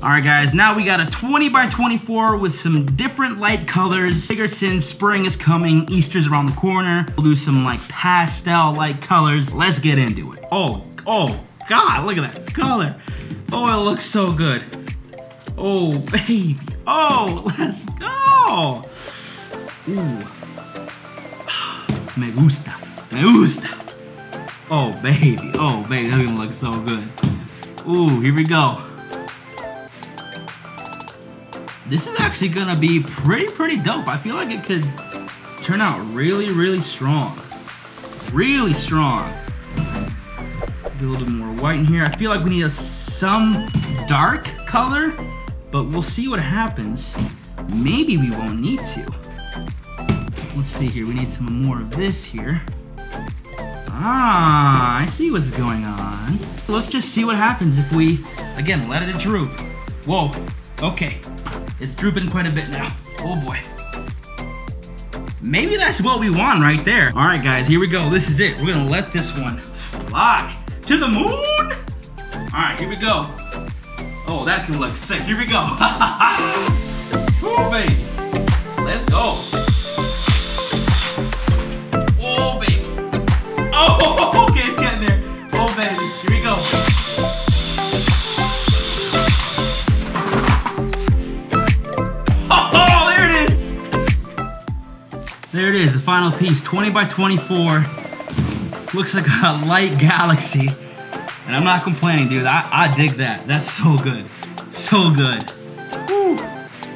All right, guys, now we got a 20 by 24 with some different light colors. Figured since spring is coming, Easter's around the corner, we'll do some like pastel light colors. Let's get into it. Oh, oh, God, look at that color. Oh, it looks so good. Oh, baby. Oh, let's go. Ooh. Me gusta. Me gusta. Oh, baby. Oh, baby. That's gonna look so good. Ooh, here we go. This is actually gonna be pretty, pretty dope. I feel like it could turn out really, really strong. Really strong. Get a little bit more white in here. I feel like we need a, some dark color, but we'll see what happens. Maybe we won't need to. Let's see here. We need some more of this here. Ah, I see what's going on. Let's just see what happens if we, again, let it droop. Whoa, okay. It's drooping quite a bit now. Oh boy. Maybe that's what we want right there. All right, guys, here we go. This is it. We're gonna let this one fly to the moon. All right, here we go. Oh, that's gonna look sick. Here we go. There it is, the final piece, 20 by 24. Looks like a light galaxy. And I'm not complaining, dude. I, I dig that. That's so good. So good.